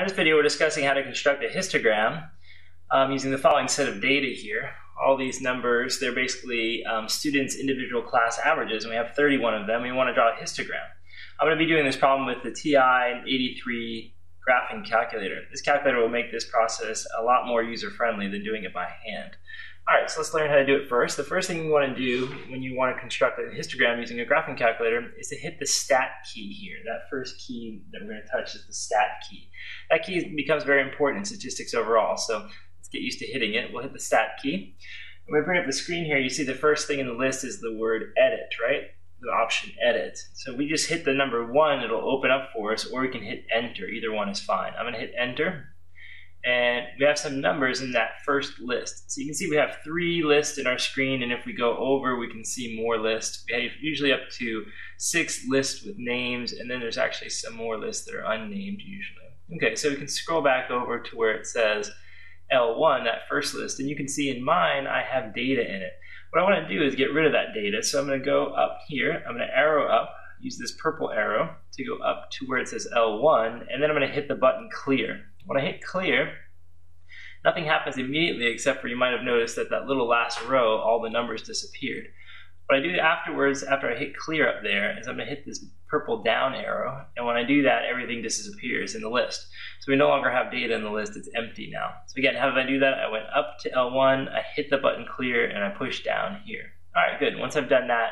in this video, we're discussing how to construct a histogram um, using the following set of data here. All these numbers, they're basically um, students' individual class averages, and we have 31 of them. We want to draw a histogram. I'm going to be doing this problem with the TI-83 graphing calculator. This calculator will make this process a lot more user-friendly than doing it by hand. All right, so let's learn how to do it first. The first thing you want to do when you want to construct a histogram using a graphing calculator is to hit the stat key here. That first key that we're going to touch is the stat key. That key becomes very important in statistics overall, so let's get used to hitting it. We'll hit the stat key. When we bring up the screen here, you see the first thing in the list is the word edit, right? The option edit. So we just hit the number one, it'll open up for us, or we can hit enter. Either one is fine. I'm going to hit enter and we have some numbers in that first list. So you can see we have three lists in our screen, and if we go over, we can see more lists. We have usually up to six lists with names, and then there's actually some more lists that are unnamed usually. Okay, so we can scroll back over to where it says L1, that first list, and you can see in mine I have data in it. What I want to do is get rid of that data, so I'm going to go up here, I'm going to arrow up, use this purple arrow to go up to where it says L1, and then I'm going to hit the button clear. When I hit clear, nothing happens immediately except for you might have noticed that that little last row, all the numbers disappeared. What I do afterwards, after I hit clear up there, is I'm to hit this purple down arrow, and when I do that, everything disappears in the list. So we no longer have data in the list, it's empty now. So again, how did I do that? I went up to L1, I hit the button clear, and I push down here. All right, good. Once I've done that,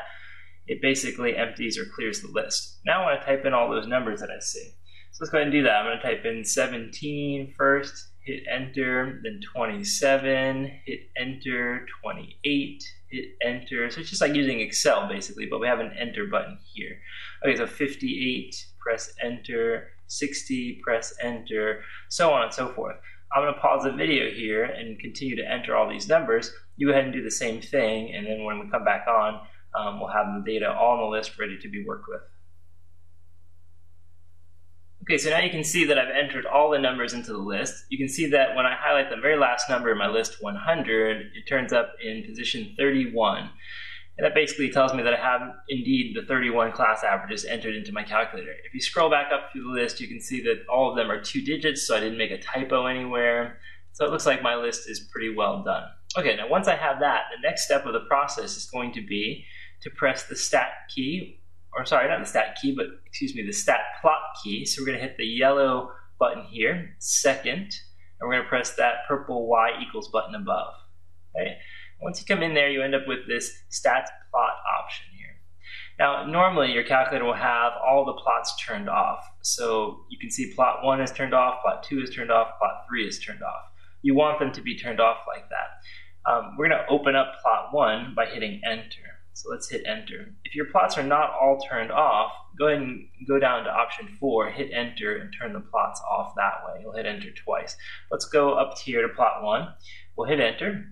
it basically empties or clears the list. Now I want to type in all those numbers that I see. So let's go ahead and do that. I'm to type in 17 first, hit enter, then 27, hit enter, 28, hit enter. So it's just like using Excel basically, but we have an enter button here. Okay, so 58, press enter, 60, press enter, so on and so forth. I'm to pause the video here and continue to enter all these numbers. You go ahead and do the same thing, and then when we come back on, um, we'll have the data all on the list ready to be worked with. Okay, so now you can see that I've entered all the numbers into the list. You can see that when I highlight the very last number in my list 100, it turns up in position 31. And that basically tells me that I have indeed the 31 class averages entered into my calculator. If you scroll back up through the list, you can see that all of them are two digits, so I didn't make a typo anywhere. So it looks like my list is pretty well done. Okay, now once I have that, the next step of the process is going to be to press the stat key or sorry, not the stat key, but excuse me, the stat plot key. So we're going to hit the yellow button here, second, and we're going to press that purple Y equals button above. Okay. Once you come in there, you end up with this stats plot option here. Now, normally your calculator will have all the plots turned off. So you can see plot one is turned off, plot two is turned off, plot three is turned off. You want them to be turned off like that. Um, we're going to open up plot one by hitting enter. So let's hit enter. If your plots are not all turned off, go ahead and go down to option four, hit enter and turn the plots off that way. You'll hit enter twice. Let's go up here to plot one. We'll hit enter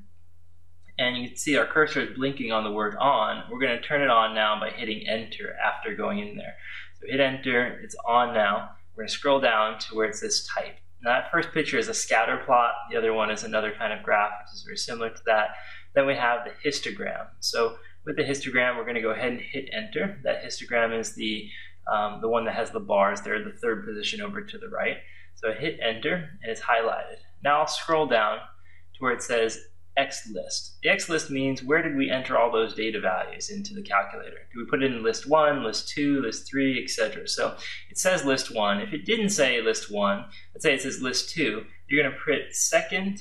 and you can see our cursor is blinking on the word on. We're going to turn it on now by hitting enter after going in there. So hit enter, it's on now. We're going to scroll down to where it says type. Now that first picture is a scatter plot. The other one is another kind of graph, which is very similar to that. Then we have the histogram. So with the histogram, we're going to go ahead and hit enter. That histogram is the, um, the one that has the bars there, the third position over to the right. So I hit enter and it's highlighted. Now I'll scroll down to where it says X list. The X list means where did we enter all those data values into the calculator? Do we put it in list one, list two, list three, etc.? So it says list one. If it didn't say list one, let's say it says list two, you're going to print second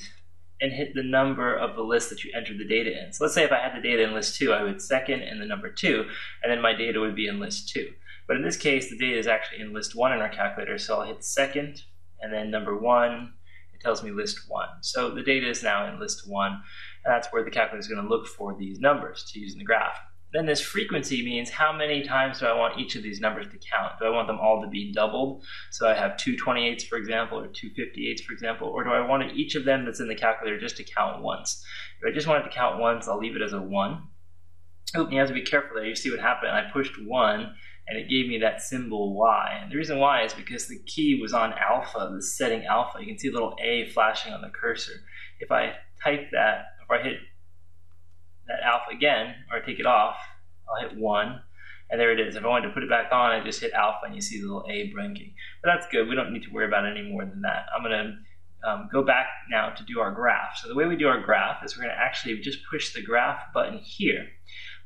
and hit the number of the list that you entered the data in. So let's say if I had the data in list two, I would second and the number two, and then my data would be in list two. But in this case, the data is actually in list one in our calculator, so I'll hit second, and then number one, it tells me list one. So the data is now in list one, and that's where the calculator is going to look for these numbers to use in the graph. Then this frequency means how many times do I want each of these numbers to count? Do I want them all to be doubled? So I have two 28s, for example, or two 58s, for example, or do I want each of them that's in the calculator just to count once? If I just want it to count once, I'll leave it as a 1. Oh, you have to be careful there. You see what happened. I pushed 1, and it gave me that symbol Y. And the reason why is because the key was on alpha, the setting alpha. You can see a little A flashing on the cursor. If I type that, if I hit that alpha again, or take it off, I'll hit 1, And there it is. If I wanted to put it back on, I just hit alpha and you see the little A blinking. But that's good. We don't need to worry about any more than that. I'm going to um, go back now to do our graph. So the way we do our graph is we're going to actually just push the graph button here.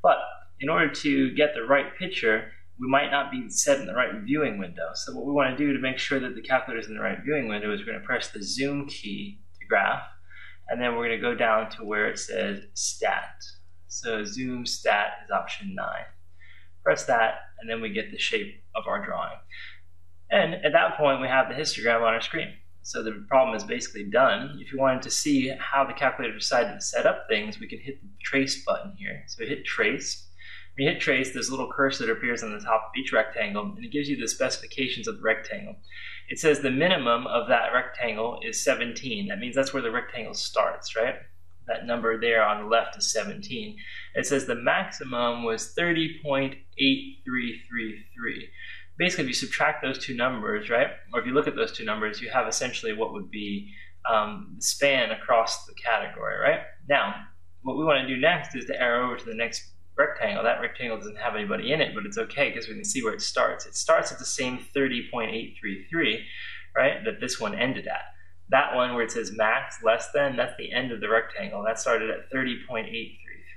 But in order to get the right picture, we might not be set in the right viewing window. So what we want to do to make sure that the calculator is in the right viewing window is we're going to press the zoom key to graph, and then we're going to go down to where it says stat. So zoom stat is option 9. Press that, and then we get the shape of our drawing. And at that point, we have the histogram on our screen. So the problem is basically done. If you wanted to see how the calculator decided to set up things, we can hit the trace button here. So we hit trace, you hit trace, there's a little cursor that appears on the top of each rectangle, and it gives you the specifications of the rectangle. It says the minimum of that rectangle is 17. That means that's where the rectangle starts, right? That number there on the left is 17. It says the maximum was 30.8333. Basically, if you subtract those two numbers, right, or if you look at those two numbers, you have essentially what would be um, the span across the category, right? Now, what we want to do next is to arrow over to the next rectangle. That rectangle doesn't have anybody in it, but it's okay because we can see where it starts. It starts at the same 30.833, right, that this one ended at. That one where it says max less than, that's the end of the rectangle. That started at 30.833.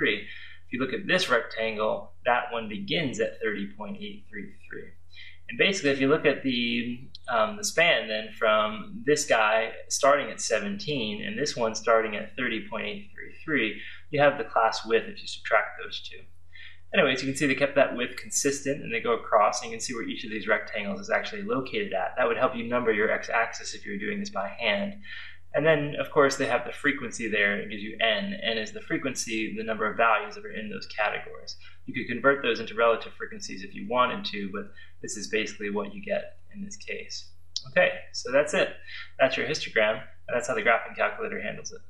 If you look at this rectangle, that one begins at 30.833. And basically, if you look at the um, the span then from this guy starting at 17 and this one starting at 30.833, you have the class width if you subtract those two. Anyways, you can see they kept that width consistent and they go across and you can see where each of these rectangles is actually located at. That would help you number your x-axis if you're doing this by hand. And then, of course, they have the frequency there. It gives you n. n is the frequency, the number of values that are in those categories. You could convert those into relative frequencies if you wanted to, but this is basically what you get in this case. Okay, so that's it. That's your histogram, and that's how the graphing calculator handles it.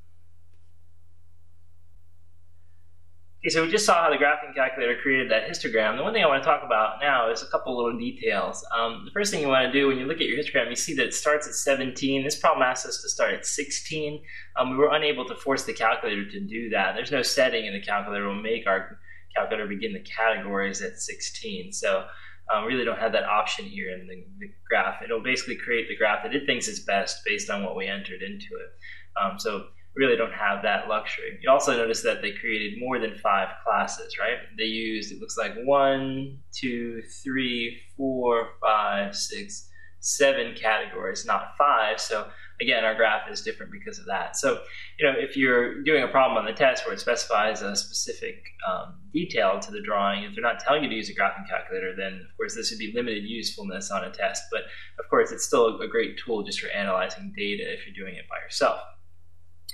Okay, so we just saw how the graphing calculator created that histogram. The one thing I want to talk about now is a couple little details. Um, the first thing you want to do when you look at your histogram, you see that it starts at 17. This problem asks us to start at 16. Um, we were unable to force the calculator to do that. There's no setting in the calculator will make our calculator begin the categories at 16. So um, really don't have that option here in the, the, graph. It'll basically create the graph that it thinks is best based on what we entered into it. Um, so really don't have that luxury. You also notice that they created more than five classes, right? They used, it looks like one, two, three, four, five, six, seven categories, not five. So again, our graph is different because of that. So, you know, if you're doing a problem on the test where it specifies a specific um, detail to the drawing, if they're not telling you to use a graphing calculator, then of course this would be limited usefulness on a test. But of course, it's still a great tool just for analyzing data if you're doing it by yourself.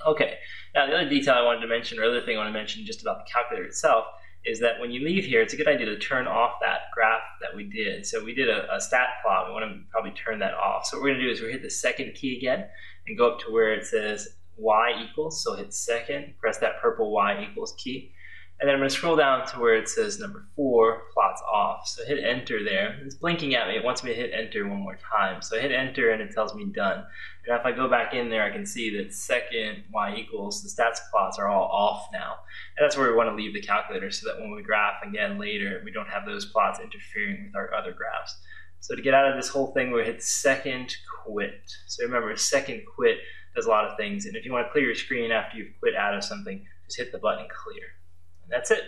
Okay, now the other detail I wanted to mention, or other thing I want to mention just about the calculator itself, is that when you leave here, it's a good idea to turn off that graph that we did. So we did a, a stat plot. We want to probably turn that off. So what we're going to do is we hit the second key again and go up to where it says y equals. So hit second, press that purple y equals key. And then I'm going to scroll down to where it says number four, plots off. So hit enter there. It's blinking at me. It wants me to hit enter one more time. So I hit enter and it tells me done. And if I go back in there, I can see that second y equals, the stats plots are all off now. And that's where we want to leave the calculator so that when we graph again later, we don't have those plots interfering with our other graphs. So to get out of this whole thing, we hit second quit. So remember, second quit does a lot of things. And if you want to clear your screen after you've quit out of something, just hit the button clear. That's it.